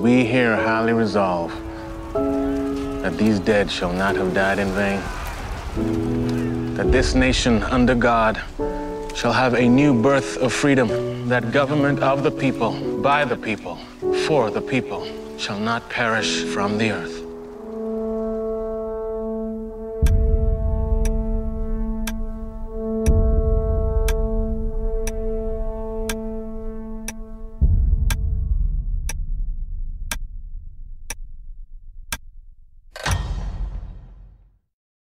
we here highly resolve that these dead shall not have died in vain, that this nation under God shall have a new birth of freedom, that government of the people, by the people, for the people, shall not perish from the earth.